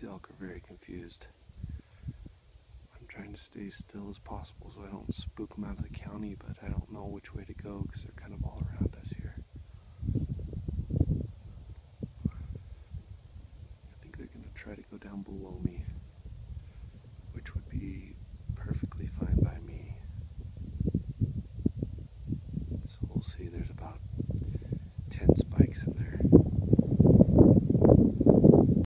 These elk are very confused. I'm trying to stay as still as possible so I don't spook them out of the county, but I don't know which way to go because they're kind of all around us here. I think they're going to try to go down below me.